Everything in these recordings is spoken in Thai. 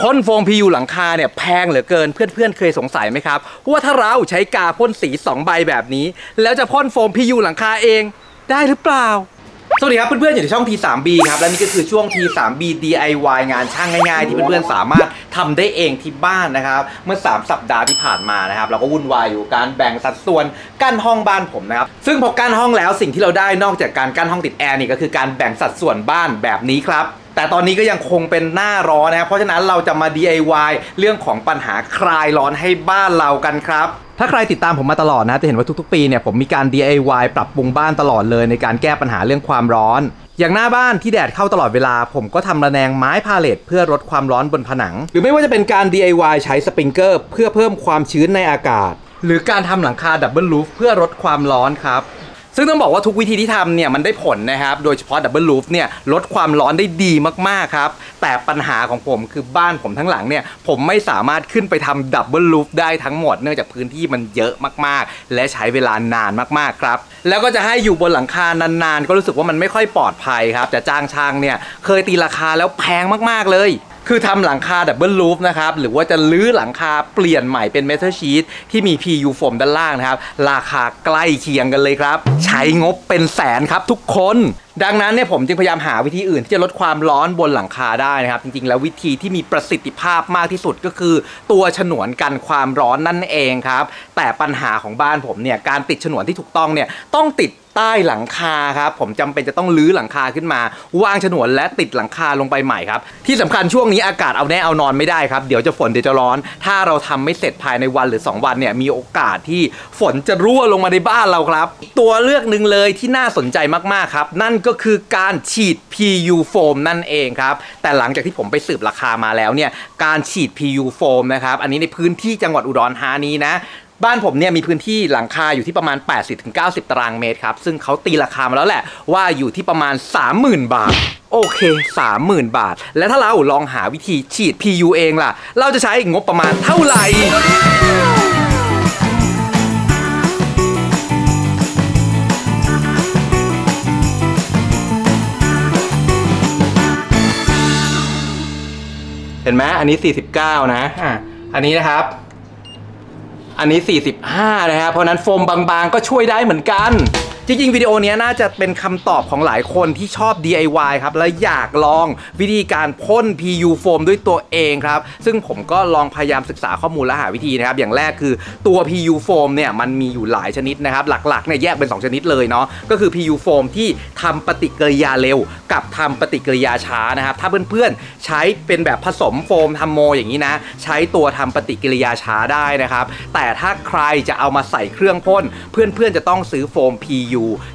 พ่นโฟม PU หลังคาเนี่ยแพงเหลือเกินเพื่อนๆเคยสงสัยไหมครับ ว่าถ้าเราใช้กาพ่นสี 2 ใบแบบนี้ แล้วจะพ่นโฟม PU หลังคาเองได้หรือเปล่าสวัสดีครับเพื่อนๆอยู่ในช่อง T3B ครับ และนี่ก็คือช่วง T3B DIY งานช่างง่ายๆ ที่เพื่อนๆสามารถทำได้เองที่บ้านนะครับ เมื่อ 3 สัปดาห์ที่ผ่านมานะครับ เราก็วุ่นวายอยู่การแบ่งสัดส่วนกั้นห้องบ้านผมนะครับ ซึ่งพอกั้นห้องแล้วสิ่งที่เราได้นอกจากการกั้นห้องติดแอร์นี่ก็คือการแบ่งสัดส่วนบ้านแบบนี้ครับ แต่ตอนนี้ก็ยังคงเป็นหน้าร้อนนะครับ เพราะฉะนั้นเราจะมา DIY เรื่องของปัญหาคลายร้อนให้บ้านเรากันครับถ้าใครติดตามผมมาตลอดนะจะเห็นว่าทุกๆ ปีเนี่ยผมมีการ DIY ปรับปรุงบ้านตลอดเลยในการแก้ปัญหาเรื่องความร้อน อย่างหน้าบ้านที่แดดเข้าตลอดเวลา ผมก็ทำระแนงไม้พาเลตเพื่อลดความร้อนบนผนัง หรือไม่ว่าจะเป็นการ DIY ใช้สปริงเกอร์เพื่อเพิ่มความชื้นในอากาศ หรือการทำหลังคา double roof เพื่อลดความร้อนครับ ซึ่งต้องบอกว่าทุกวิธีที่ทำเนี่ยมันได้ผลนะครับ โดยเฉพาะ double roof เนี่ยลดความร้อนได้ดีมากๆครับ แต่ปัญหาของผมคือบ้านผมทั้งหลังเนี่ยผมไม่สามารถขึ้นไปทำ double roof ได้ทั้งหมด เนื่องจากพื้นที่มันเยอะมากๆ และใช้เวลานานมากๆครับ แล้วก็จะให้อยู่บนหลังคานานๆ ก็รู้สึกว่ามันไม่ค่อยปลอดภัยครับแต่จ้างช่างเนี่ยเคยตีราคาแล้วแพงมากๆเลย คือทำหลังคา double roof นะครับ หรือว่าจะรื้อหลังคาเปลี่ยนใหม่เป็นเมทัลชีตที่มี PU โฟมด้านล่างนะครับ ราคาใกล้เคียงกันเลยครับ ใช้งบเป็นแสนครับทุกคนดังนั้นเนี่ยผมจึงพยายามหาวิธีอื่นที่จะลดความร้อนบนหลังคาได้นะครับ จริงๆ แล้ววิธีที่มีประสิทธิภาพมากที่สุดก็คือ ตัวฉนวนกันความร้อนนั่นเองครับ แต่ปัญหาของบ้านผมเนี่ยการติดฉนวนที่ถูกต้องเนี่ยต้องติดใต้หลังคาครับผมจำเป็นจะต้องลื้อหลังคาขึ้นมา วางฉนวนและติดหลังคาลงไปใหม่ครับ ที่สำคัญช่วงนี้อากาศเอาแน่เอานอนไม่ได้ครับเดี๋ยวจะฝนเดี๋ยวจะร้อน ถ้าเราทำไม่เสร็จภายในวันหรือ 2 วันเนี่ยมีโอกาสที่ฝนจะรั่วลงมาในบ้านเราครับ ตัวเลือกหนึ่งเลยที่น่าสนใจมากๆครับ นั่นก็คือการฉีด PU โฟมนั่นเองครับ แต่หลังจากที่ผมไปสืบราคามาแล้วเนี่ย การฉีด PU โฟมนะครับ อันนี้ในพื้นที่จังหวัดอุดรธานีนะบ้านผมเนี่ยมีพื้นที่หลังคาอยู่ที่ประมาณ 80-90 ตารางเมตรครับ ซึ่งเขาตีราคามาแล้วแหละว่าอยู่ที่ประมาณ 30,000 บาท โอเค 30,000 บาท แล้วถ้าเราลองหาวิธีฉีด PU เองล่ะ เราจะใช้งบประมาณเท่าไหร่ เห็นไหมอันนี้ 49 นะอะอันนี้นะครับ อันนี้ 45 นะครับเพราะฉะนั้นโฟมบางๆ ก็ช่วยได้เหมือนกัน จริงๆ วิดีโอนี้น่าจะเป็นคำตอบของหลายคนที่ชอบ DIY ครับ และอยากลองวิธีการพ่น PU โฟมด้วยตัวเองครับ ซึ่งผมก็ลองพยายามศึกษาข้อมูลและหาวิธีนะครับ อย่างแรกคือตัว PU โฟมเนี่ยมันมีอยู่หลายชนิดนะครับ หลักๆเนี่ยแยกเป็น 2 ชนิดเลยเนาะก็คือ PU โฟมที่ทำปฏิกิริยาเร็ว กับทำปฏิกิริยาช้านะครับ ถ้าเพื่อนๆ ใช้เป็นแบบผสมโฟมทำโมอย่างนี้นะ ใช้ตัวทำปฏิกิริยาช้าได้นะครับ แต่ถ้าใครจะเอามาใส่เครื่องพ่นเพื่อนๆจะต้องซื้อโฟม PU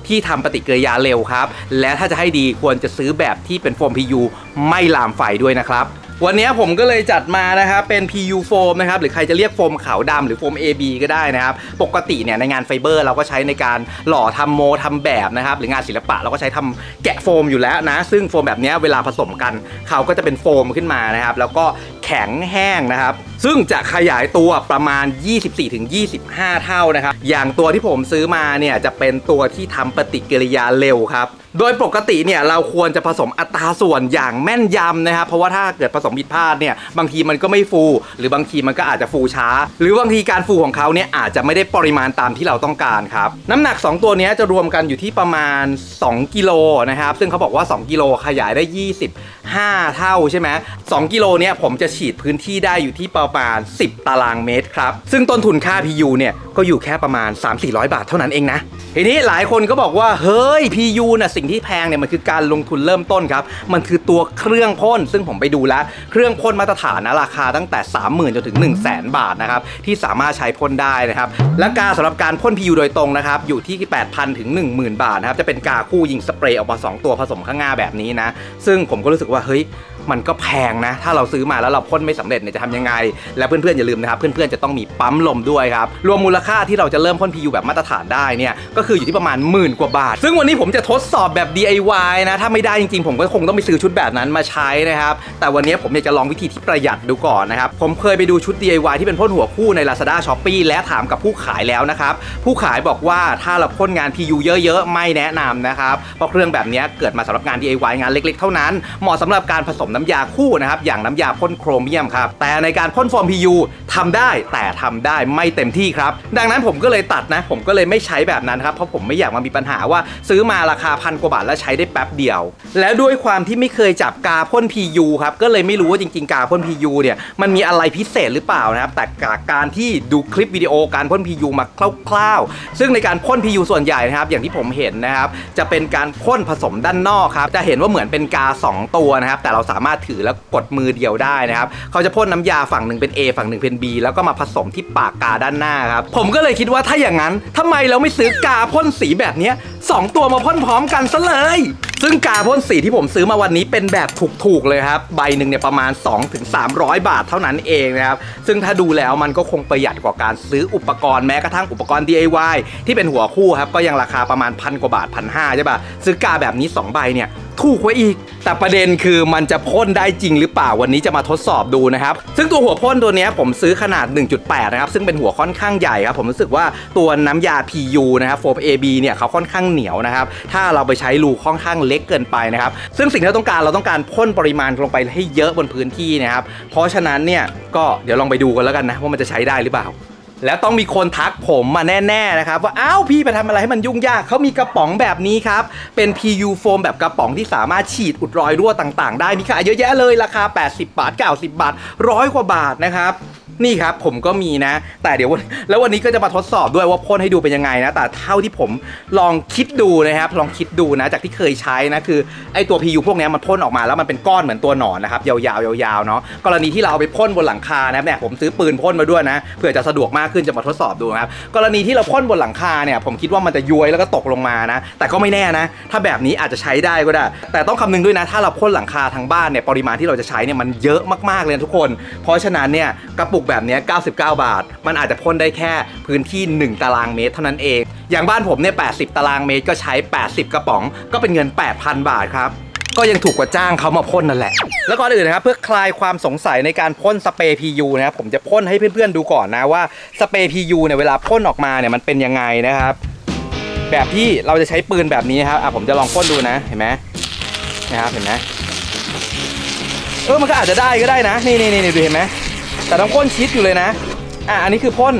ที่ทำปฏิกิริยาเร็วครับ และถ้าจะให้ดีควรจะซื้อแบบที่เป็นโฟม PU ไม่ลามไฟด้วยนะครับวันนี้ผมก็เลยจัดมานะครับเป็น PU โฟมนะครับหรือใครจะเรียกโฟมขาวดำหรือโฟม AB ก็ได้นะครับ ปกติเนี่ยในงานไฟเบอร์เราก็ใช้ในการหล่อทำโมทำแบบนะครับหรืองานศิลปะเราก็ใช้ทำแกะโฟมอยู่แล้วนะ ซึ่งโฟมแบบนี้เวลาผสมกันเขาก็จะเป็นโฟมขึ้นมานะครับ แล้วก็แข็งแห้งนะครับซึ่งจะขยายตัวประมาณ 24-25 เท่านะครับ อย่างตัวที่ผมซื้อมาเนี่ยจะเป็นตัวที่ทำปฏิกิริยาเร็วครับโดยปกติเนี่ยเราควรจะผสมอัตราส่วนอย่างแม่นยำนะครับเพราะว่าถ้าเกิดผสมผิดพลาดเนี่ยบางทีมันก็ไม่ฟู หรือบางทีมันก็อาจจะฟูช้า หรือบางทีการฟูของเขาเนี่ยอาจจะไม่ได้ปริมาณตามที่เราต้องการครับน้ำหนัก 2 ตัวนี้จะรวมกันอยู่ที่ประมาณ 2 กิโลนะครับซึ่งเขาบอกว่า 2 กิโลขยายได้ 25 เท่าใช่ไหม2กิโลเนี่ยผมจะฉีดพื้นที่ได้อยู่ที่ประประมาณ 10 ตารางเมตรครับ ซึ่งต้นทุนค่า PU เนี่ย ก็อยู่แค่ประมาณ 3-400 บาทเท่านั้นเองนะ ทีนี้หลายคนก็บอกว่า เฮ้ย PU น่ะสิ่งที่แพงเนี่ย มันคือการลงทุนเริ่มต้นครับ มันคือตัวเครื่องพ่น ซึ่งผมไปดูแล้ว เครื่องพ่นมาตรฐานนะราคาตั้งแต่ 30,000จนถึง 1 0 0 0 0แบาทนะครับที่สามารถใช้พ่นได้นะครับและกาสำหรับการพ่น PU โดยตรงนะครับอยู่ที่ 8,000ถึง10,000 บาทนะครับจะเป็นกาคู่ยิงสเปรย์ออกมา2ตัวผสมข้างหน้าแบบนี้นะซึ่งผมก็รู้สึกว่าเฮ้ย มันก็แพงนะ ถ้าเราซื้อมาแล้วเราพ่นไม่สำเร็จเนี่ยจะทำยังไง และเพื่อนๆอย่าลืมนะครับ เพื่อนๆจะต้องมีปั๊มลมด้วยครับ รวมมูลค่าที่เราจะเริ่มพ่น PU แบบมาตรฐานได้เนี่ย ก็คืออยู่ที่ประมาณหมื่นกว่าบาท ซึ่งวันนี้ผมจะทดสอบแบบ DIY นะ ถ้าไม่ได้จริงๆ ผมก็คงต้องไปซื้อชุดแบบนั้นมาใช้นะครับ แต่วันนี้ผมอยากจะลองวิธีที่ประหยัดดูก่อนนะครับ ผมเคยไปดูชุด DIY ที่เป็นพ่นหัวคู่ใน Lazada s h o p e e และถามกับผู้ขายแล้วนะครับ ผู้ขายบอกว่าถ้าเราพ่นงาน PU เยอะๆ ไม่แนะนำนะครับ เพราะเครื่องแบบนี้เกิดมาสํหรับงาน DIY งานเล็ก ๆ เท่านั้น เหมาะสำหรับการผสมน้ำยาคู่นะครับอย่างน้ำยาพ่นโครเมียมครับแต่ในการพ่นฟอร์ม PU ทำได้แต่ทำได้ไม่เต็มที่ครับ ดังนั้นผมก็เลยตัดนะ ผมก็เลยไม่ใช้แบบนั้นครับเพราะผมไม่อยากมามีปัญหาว่า ซื้อมาราคาพันกว่าบาทแล้วใช้ได้แป๊บเดียว แล้วด้วยความที่ไม่เคยจับกาพ่น PU ครับก็เลยไม่รู้ว่าจริงๆกาพ่น PU เนี่ยมันมีอะไรพิเศษหรือเปล่านะครับแต่จากการที่ดูคลิปวิดีโอการพ่น PU มาคร่าวๆ ซึ่งในการพ่น PU ส่วนใหญ่นะครับอย่างที่ผมเห็นนะครับจะเป็นการพ่นผสมด้านนอกครับจะเห็นว่าเหมือนเป็นกา 2 ตัวนะครับแต่เราสามารถารถถือแล้วกดมือเดียวได้นะครับเขาจะพ่นน้ำยาฝั่งหนึ่งเป็น A ฝั่งหนึ่งเป็น B แล้วก็มาผสมที่ปากกาด้านหน้าครับผมก็เลยคิดว่าถ้าอย่างนั้นทำไมเราไม่ซื้อกาพ่นสีแบบนี้2ตัวมาพ่นพร้อมกันซะเลยซึ่งกาพ่นสีที่ผมซื้อมาวันนี้เป็นแบบถูกๆเลยครับ ใบหนึ่งเนี่ยประมาณ 2-300 บาทเท่านั้นเองนะครับ ซึ่งถ้าดูแล้วมันก็คงประหยัดกว่าการซื้ออุปกรณ์แม้กระทั่งอุปกรณ์ DIY ที่เป็นหัวคู่ครับ ก็ยังราคาประมาณพันกว่าบาทพันห้าใช่ปะซื้อกาแบบนี้ 2 ใบเนี่ย ถูกกว่าอีก แต่ประเด็นคือมันจะพ่นได้จริงหรือเปล่าวันนี้จะมาทดสอบดูนะครับ ซึ่งตัวหัวพ่นตัวนี้ผมซื้อขนาด 1.8 นะครับ ซึ่งเป็นหัวค่อนข้างใหญ่ครับ ผมรู้สึกว่าตัวน้ำยา PU นะครับโฟม AB เนี่ยเขาค่อนข้างเหนียวนะครับ ถ้าเราไปใช้รูค่อนข้างเล็กเกินไปนะครับ ซึ่งสิ่งที่เราต้องการเราต้องการพ่นปริมาณลงไปให้เยอะบนพื้นที่นะครับ เพราะฉะนั้นเนี่ยก็เดี๋ยวลองไปดูกันแล้วกันนะว่ามันจะใช้ได้หรือเปล่า แล้วต้องมีคนทักผมมาแน่ๆนะครับว่าอ้าวพี่ไปทำอะไรให้มันยุ่งยากเขามีกระป๋องแบบนี้ครับ เป็น PU โฟมแบบกระป๋องที่สามารถฉีดอุดรอยรั่วต่าง ๆ ได้มีขายเยอะแยะเลยราคา 80 บาท 90 บาทร้อยกว่าบาทนะครับ นี่ครับผมก็มีนะ แต่เดี๋ยวแล้ววันนี้ก็จะมาทดสอบด้วยว่าพ่นให้ดูเป็นยังไงนะ แต่เท่าที่ผมลองคิดดูนะครับ ลองคิดดูนะ จากที่เคยใช้นะคือไอตัว PU พวกนี้มันพ่นออกมาแล้วมันเป็นก้อนเหมือนตัวหนอนนะครับยาวๆยาวๆเนาะกรณีที่เราเอาไปพ่นบนหลังคานะเนี่ยผมซื้อปืนพ่นมาด้วยนะเผื่อจะสะดวกมากขึ้นจะมาทดสอบดูครับกรณีที่เราพ่นบนหลังคาเนี่ยผมคิดว่ามันจะย้วยแล้วก็ตกลงมานะ แต่ก็ไม่แน่นะ ถ้าแบบนี้อาจจะใช้ได้ก็ได้ แต่ต้องคำนึงด้วยนะ ถ้าเราพ่นหลังคาทางบ้านเนี่ยปริมาณที่เราจะใช้เนี่ยมันเยอะมากๆเลยทุกคน เพราะฉะนั้นเนี่ยกระปุกแบบนี้99 บาท มันอาจจะพ่นได้แค่พื้นที่ 1 ตารางเมตรเท่านั้นเอง อย่างบ้านผมเนี่ย 80 ตารางเมตรก็ใช้ 80 กระป๋อง ก็เป็นเงิน 8,000 บาทครับก็ยังถูกกว่าจ้างเขามาพ่นนั่นแหละ แล้วก่อนอื่นนะครับเพื่อคลายความสงสัยในการพ่นสเปรย์พียูนะครับผมจะพ่นให้เพื่อนๆดูก่อนนะว่าสเปรย์พียูเนี่ยเวลาพ่นออกมาเนี่ยมันเป็นยังไงนะครับ แบบที่เราจะใช้ปืนแบบนี้ครับอะผมจะลองพ่นดูนะเห็นไหมนะครับเห็นไหมเออมันก็อาจจะได้ก็ได้นะ นี่นี่นี่ดูเห็นไหม แต่ต้องพ่นชิดอยู่เลยนะ อะอันนี้คือพ่น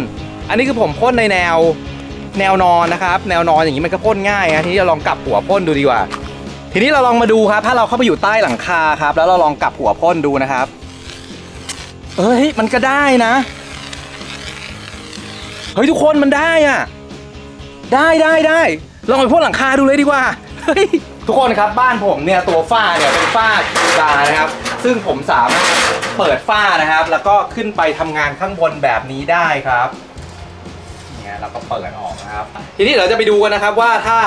อันนี้คือผมพ่นในแนวแนวนอนนะครับ แนวนอนอย่างนี้มันก็พ่นง่ายนะทีนี้เราลองกลับหัวพ่นดูดีกว่า ทีนี้เราลองมาดูครับ ถ้าเราเข้าไปอยู่ใต้หลังคาครับ แล้วเราลองกลับหัวพ่นดูนะครับ เฮ้ยมันก็ได้นะ เฮ้ยทุกคนมันได้อะ ได้ได้ได้ลองไปพ่นหลังคาดูเลยดีกว่าทุกคนครับบ้านผมเนี่ยตัวฝ้าเนี่ยเป็นฝ้าธรรมดานะครับ ซึ่งผมสามารถ เปิดฝ้านะครับ แล้วก็ขึ้นไปทำงานข้างบนแบบนี้ได้ครับเนี่ยเราก็เปิดออกนะครับ ทีนี้เราจะไปดูกันนะครับว่าถ้า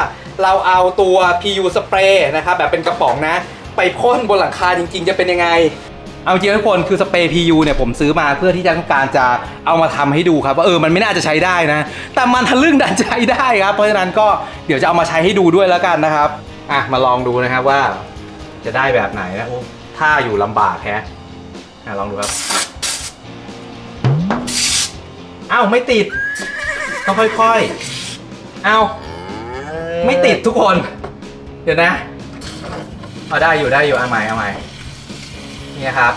เราเอาตัว PU สเปรย์นะครับแบบเป็นกระป๋องนะ ไปพ่นบนหลังคาจริง ๆ จะเป็นยังไง เอาจริงๆทุกคนคือสเปรย์ PU เนี่ยผมซื้อมาเพื่อที่จะต้องการจะเอามาทำให้ดูครับว่าเออมันไม่น่าจะใช้ได้นะ แต่มันทะลึ่งดันใช้ได้ครับ เพราะฉะนั้นก็เดี๋ยวจะเอามาใช้ให้ดูด้วยแล้วกันนะครับอะมาลองดูนะครับว่า จะได้แบบไหนนะโอ้ท่าอยู่ลำบากแฮะ อลองดูครับอ้าวไม่ติด ต้องค่อยๆอ้าวไม่ติดทุกคน เดี๋ยวนะเอาได้อยู่ได้อยู่เอาใหม่เอาใหม่นี่ครับ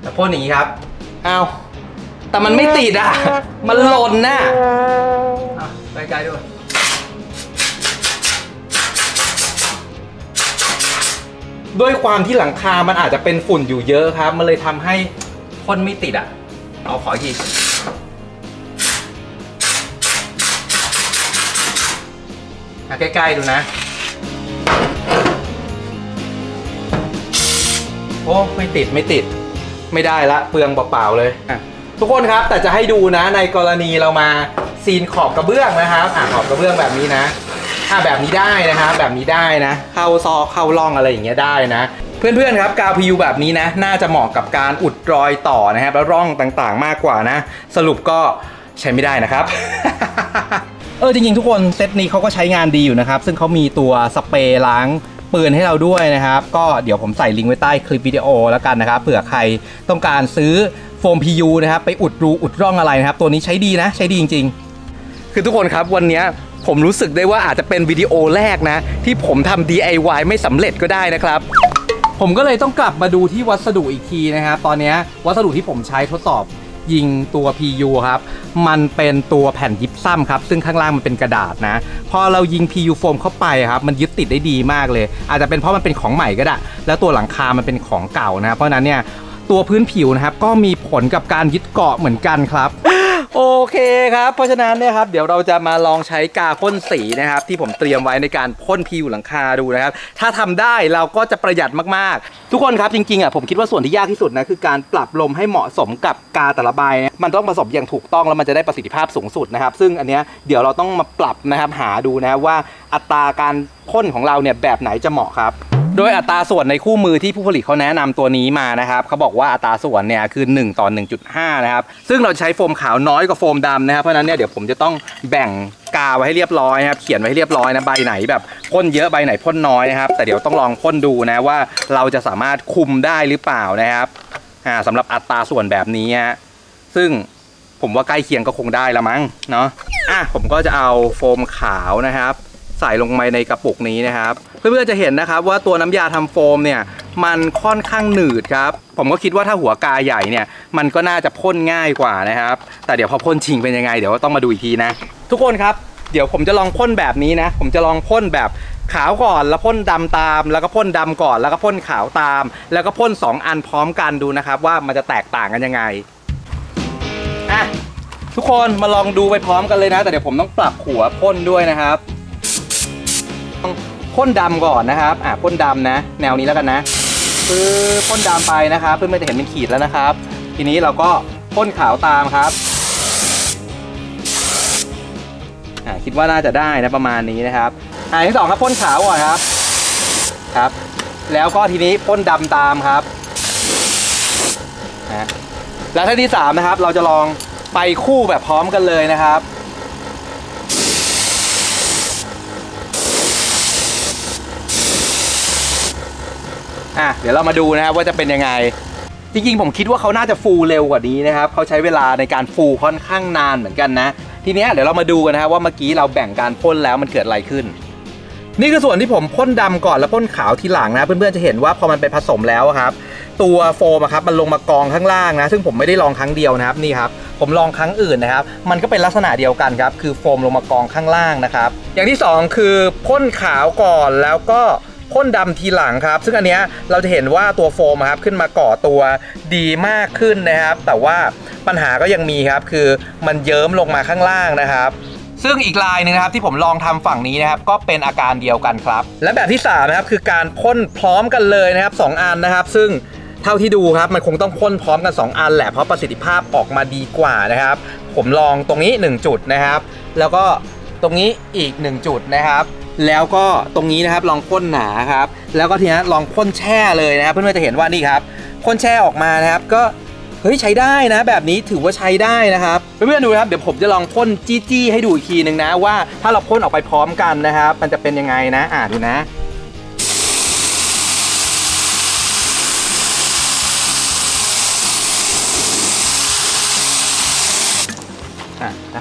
แต่พ่นอย่างนี้ครับอ้าวแต่มันไม่ติดอะ มันหล่นนะ่ะไปไกลด้วย ด้วยความที่หลังคา มันอาจจะเป็นฝุ่นอยู่เยอะครับ มันเลยทำให้พ่นไม่ติดอะ เอาขออีกที ใกล้ๆดูนะ โอ้ไม่ติดไม่ติด ไม่ได้ละเปลืองเปล่าๆเลย ทุกคนครับแต่จะให้ดูนะในกรณีเรามาซีนขอบกระเบื้องนะครับอ่ขอบกระเบื้องแบบนี้นะ่ะแบบนี้ได้นะฮะแบบนี้ได้นะ เข้าซอกเข้าร่องอะไรอย่างเงี้ยได้นะ เพื่อนๆครับกาวพิวแบบนี้นะ น่าจะเหมาะกับการอุดรอยต่อนะครับแล้วร่องต่างๆมากกว่านะ สรุปก็ใช้ไม่ได้นะครับ เออจริงๆทุกคนเซตนี้เขาก็ใช้งานดีอยู่นะครับ ซึ่งเขามีตัวสเปรย์ล้างปืนให้เราด้วยนะครับ ก็เดี๋ยวผมใส่ลิงก์ไว้ใต้คลิปวิดีโอแล้วกันนะครับเผื่อใครต้องการซื้อโฟม PU นะครับ ไปอุดรูอุดร่องอะไรนะครับ ตัวนี้ใช้ดีนะ ใช้ดีจริง ๆ คือทุกคนครับวันนี้ ผมรู้สึกได้ว่าอาจจะเป็นวิดีโอแรกนะ ที่ผมทำ DIY ไม่สำเร็จก็ได้นะครับ ผมก็เลยต้องกลับมาดูที่วัสดุอีกทีนะครับ ตอนนี้วัสดุที่ผมใช้ทดสอบยิงตัว PU ครับ มันเป็นตัวแผ่นยิปซัมครับ ซึ่งข้างล่างมันเป็นกระดาษนะ พอเรายิง PU โฟมเข้าไปครับ มันยึดติดได้ดีมากเลย อาจจะเป็นเพราะมันเป็นของใหม่ก็ได้ แล้วตัวหลังคา มันเป็นของเก่านะ เพราะฉะนั้นเนี่ยตัวพื้นผิวนะครับก็มีผลกับการยึดเกาะเหมือนกันครับ โอเคครับ เพราะฉะนั้นเนี่ยครับเดี๋ยวเราจะมาลองใช้กาพ่นสีนะครับ ที่ผมเตรียมไว้ในการพ่นผิวหลังคาดูนะครับ ถ้าทำได้เราก็จะประหยัดมากๆ ทุกคนครับจริงๆอะผมคิดว่าส่วนที่ยากที่สุดนะคือการปรับลมให้เหมาะสมกับกาแต่ละใบนะมันต้องผสมอย่างถูกต้องแล้วมันจะได้ประสิทธิภาพสูงสุดนะครับ ซึ่งอันเนี้ยเดี๋ยวเราต้องมาปรับนะครับหาดูนะครับว่าอัตราการพ่นของเราเนี่ยแบบไหนจะเหมาะครับ โดยอัตราส่วนในคู่มือที่ผู้ผลิตเขาแนะนำตัวนี้มานะครับเขาบอกว่าอัตราส่วนเนี่ยคือ 1 ต่อ 1.5 นะครับ ซึ่งเราใช้โฟมขาวน้อยกว่าโฟมดำนะครับ เพราะฉะนั้นเนี่ยเดี๋ยวผมจะต้องแบ่งกาไว้ให้เรียบร้อยนะครับ เขียนไว้ให้เรียบร้อยนะใบไหนแบบพ่นเยอะใบไหนพ่นน้อยนะครับ แต่เดี๋ยวต้องลองพ่นดูนะว่าเราจะสามารถคุมได้หรือเปล่านะครับอ่าสำหรับอัตราส่วนแบบนี้ฮะซึ่งผมว่าใกล้เคียงก็คงได้ละมั้งเนาะอะผมก็จะเอาโฟมขาวนะครับ ใส่ลงไปในกระปุกนี้นะครับ เพื่อนๆจะเห็นนะครับว่าตัวน้ำยาทำโฟมเนี่ยมันค่อนข้างหนืดครับ ผมก็คิดว่าถ้าหัวกาใหญ่เนี่ยมันก็น่าจะพ่นง่ายกว่านะครับ แต่เดี๋ยวพอพ่นจริงเป็นยังไงเดี๋ยวต้องมาดูอีกทีนะ ทุกคนครับเดี๋ยวผมจะลองพ่นแบบนี้นะ ผมจะลองพ่นแบบขาวก่อนแล้วพ่นดำตาม แล้วก็พ่นดำก่อนแล้วก็พ่นขาวตาม แล้วก็พ่นสองอันพร้อมกันดูนะครับ ว่ามันจะแตกต่างกันยังไงอะทุกคนมาลองดูไปพร้อมกันเลยนะ แต่เดี๋ยวผมต้องปรับหัวพ่นด้วยนะครับ พ่นดำก่อนนะครับอะพ่นดำนะ แนวนี้แล้วกันนะปื้อพ่นดำไปนะครับเพื่อนๆจะเห็นเป็นขีดแล้วนะครับ ทีนี้เราก็พ่นขาวตามครับอะคิดว่าน่าจะได้นะประมาณนี้นะครับอะที่สองครับพ่นขาวก่อนครับครับ แล้วก็ทีนี้พ่นดำตามครับนะแล้วท่าที่สามนะครับเราจะลองไปคู่แบบพร้อมกันเลยนะครับ อะเดี๋ยวเรามาดูนะครับว่าจะเป็นยังไง จริงๆผมคิดว่าเขาน่าจะฟูเร็วกว่านี้นะครับเขาใช้เวลาในการฟูค่อนข้างนานเหมือนกันนะ ทีนี้เดี๋ยวเรามาดูกันนะครับว่าเมื่อกี้เราแบ่งการพ่นแล้วมันเกิดอะไรขึ้น นี่คือส่วนที่ผมพ่นดำก่อนแล้วพ่นขาวทีหลังนะ เพื่อนๆจะเห็นว่าพอมันเป็นผสมแล้วครับ ตัวโฟมครับมันลงมากองข้างล่างนะ ซึ่งผมไม่ได้ลองครั้งเดียวนะครับนี่ครับผมลองครั้งอื่นนะครับ มันก็เป็นลักษณะเดียวกันครับ คือโฟมลงมากองข้างล่างนะครับ อย่างที่สองคือพ่นขาวก่อนแล้วก็ พ่นดำทีหลังครับ ซึ่งอันเนี้ยเราจะเห็นว่าตัวโฟมครับขึ้นมาก่อตัวดีมากขึ้นนะครับ แต่ว่าปัญหาก็ยังมีครับ คือมันเยิ้มลงมาข้างล่างนะครับซึ่งอีกลายหนึงนะครับที่ผมลองทำฝั่งนี้นะครับก็เป็นอาการเดียวกันครับ และแบบที่3นะครับคือการพ่นพร้อมกันเลยนะครับ 2 อันนะครับ ซึ่งเท่าที่ดูครับมันคงต้องพ่นพร้อมกัน 2 อันแหละเพราะประสิทธิภาพออกมาดีกว่านะครับ ผมลองตรงนี้ 1 จุดนะครับ แล้วก็ตรงนี้อีก 1 จุดนะครับ แล้วก็ตรงนี้นะครับลองพ่นหนาครับ แล้วก็ทีนี้ลองพ่นแช่เลยนะครับเพื่อนๆจะเห็นว่านี่ครับพ่นแช่ออกมานะครับ ก็เฮ้ยใช้ได้นะ แบบนี้ถือว่าใช้ได้นะครับเพื่อนๆดูนะครับเดี๋ยวผมจะลองพ่นจี้ๆให้ดูอีกทีหนึ่งนะว่าถ้าเราพ่นออกไปพร้อมกันนะครับ มันจะเป็นยังไงนะอ่าดูนะ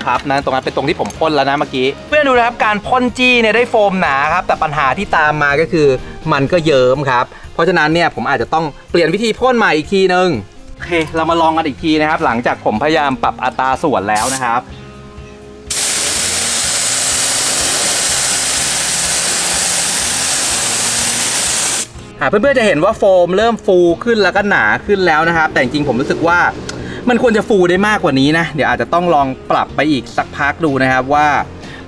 นะครับนะตรงนั้นเป็นตรงที่ผมพ่นแล้วนะเมื่อกี้ เพื่อนดูนะครับการพ่นจี้เนี่ยได้โฟมหนาครับแต่ปัญหาที่ตามมาก็คือมันก็เยิ้มครับ เพราะฉะนั้นเนี่ยผมอาจจะต้องเปลี่ยนวิธีพ่นใหม่อีกทีนึงโอเค เรามาลองกันอีกทีนะครับ หลังจากผมพยายามปรับอัตราส่วนแล้วนะครับเพื่อนๆจะเห็นว่าโฟมเริ่มฟูขึ้นแล้วก็หนาขึ้นแล้วนะครับ แต่จริงผมรู้สึกว่า มันควรจะฟูได้มากกว่านี้นะ เดี๋ยวอาจจะต้องลองปรับไปอีกสักพักดูนะครับว่า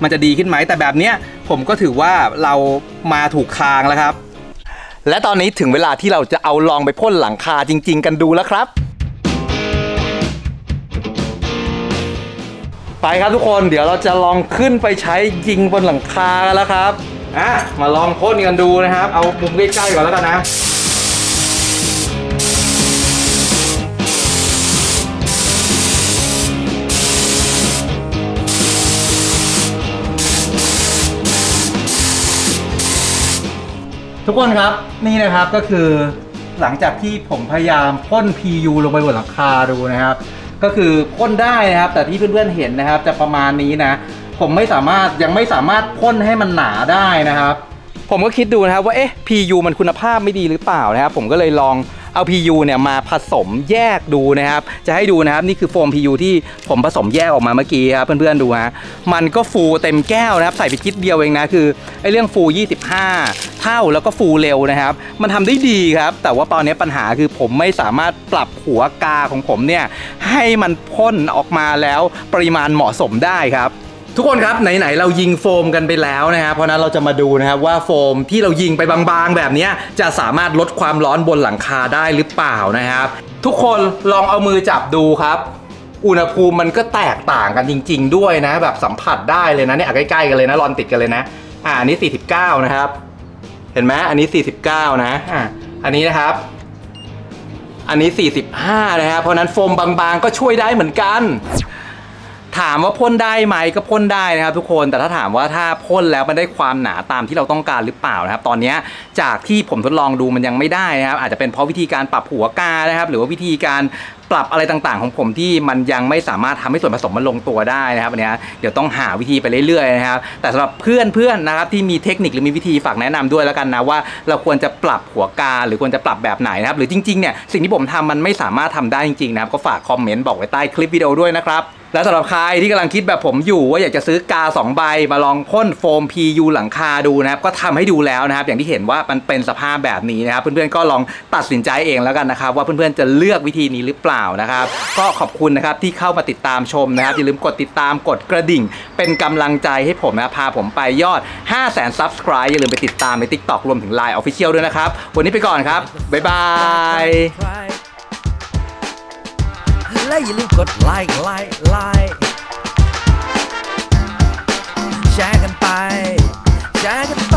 มันจะดีขึ้นไหมแต่แบบเนี้ยผมก็ถือว่าเรามาถูกทางแล้วครับ และตอนนี้ถึงเวลาที่เราจะเอาลองไปพ่นหลังคาจริง ๆ กันดูแล้วครับ ไปครับทุกคนเดี๋ยวเราจะลองขึ้นไปใช้ยิงบนหลังคากันแล้วครับอะมาลองพ่นกันดูนะครับ เอามุมใกล้ๆก่อนแล้วกันนะ ทุกคนครับนี่นะครับก็คือหลังจากที่ผมพยายามพ่น PU ลงไปบนหลังคาดูนะครับ ก็คือพ่นได้นะครับ แต่ที่เพื่อนๆเห็นนะครับ จะประมาณนี้นะ ผมไม่สามารถยังไม่สามารถพ่นให้มันหนาได้นะครับ ผมก็คิดดูนะครับว่าเอ๊ะ PU มันคุณภาพไม่ดีหรือเปล่านะครับ ผมก็เลยลอง เอา PU เนี่ยมาผสมแยกดูนะครับ จะให้ดูนะครับนี่คือโฟม PU ที่ผมผสมแยกออกมาเมื่อกี้ครับเพื่อนๆดูฮะมันก็ฟูเต็มแก้วนะครับใส่ไปคิดเดียวเองนะคือไอ้เรื่องฟู 25 เท่าแล้วก็ฟูเร็วนะครับ มันทำได้ดีครับ แต่ว่าตอนนี้ปัญหาคือผมไม่สามารถปรับหัวกาของผมเนี่ยให้มันพ่นออกมาแล้วปริมาณเหมาะสมได้ครับ ทุกคนครับไหนๆเรายิงโฟมกันไปแล้วนะครับเพราะนั้นเราจะมาดูนะครับว่าโฟมที่เรายิงไปบางๆ แบบนี้จะสามารถลดความร้อนบนหลังคาได้หรือเปล่านะครับ ทุกคนลองเอามือจับดูครับอุณหภูมิมันก็แตกต่างกันจริง ๆ ด้วยนะ แบบสัมผัสได้เลยนะเนี่ยใกล้ๆกันเลยนะรอนติดกันเลยนะ อ่าอันนี้ 49 นะครับ เห็นไหมอันนี้ 49 นะอะอันนี้นะครับ อันนี้ 45 นะครับเพราะนั้นโฟมบางๆ ก็ช่วยได้เหมือนกัน ถามว่าพ่นได้ไหมก็พ่นได้นะครับทุกคนแต่ถ้าถามว่าถ้าพ่นแล้วมันได้ความหนาตามที่เราต้องการหรือเปล่านะครับ ตอนนี้จากที่ผมทดลองดูมันยังไม่ได้นะครับ อาจจะเป็นเพราะวิธีการปรับหัวกานะครับ หรือว่าวิธีการปรับอะไรต่างๆ ของผมที่มันยังไม่สามารถทำให้ส่วนผสมมันลงตัวได้นะครับอันนี้เดี๋ยวต้องหาวิธีไปเรื่อยๆนะครับ แต่สำหรับเพื่อนๆนะครับที่มีเทคนิคหรือมีวิธีฝากแนะนำด้วยแล้วกันนะว่าเราควรจะปรับหัวกาหรือควรจะปรับแบบไหนนะครับ หรือจริงๆเนี่ยสิ่งที่ผมทำมันไม่สามารถทำได้จริงๆนะครับก็ฝากคอมเมนต์บอกไว้ใต้คลิปวิดีโอด้วยนะครับ และสำหรับใครที่กำลังคิดแบบผมอยู่ว่าอยากจะซื้อกา2ใบมาลองพ่นโฟม PU หลังคาดูนะครับ ก็ทำให้ดูแล้วนะครับ อย่างที่เห็นว่ามันเป็นสภาพแบบนี้นะครับ เพื่อนๆก็ลองตัดสินใจเองแล้วกันนะครับ ว่าเพื่อนๆจะเลือกวิธีนี้หรือเปล่านะครับ ก็ขอบคุณนะครับที่เข้ามาติดตามชมนะครับอย่าลืมกดติดตามกดกระดิ่ง เป็นกำลังใจให้ผมนะพาผมไปยอด 5 0 0 0 0 0 subscribe อย่าลืมไปติดตามใน TikTok รวมถึง Line Official ด้วยนะครับวันนี้ไปก่อนครับบ๊ายบาย และอย่าลืมกดไลค์ไลค์ไลค์แชร์กันไป แชร์กันไป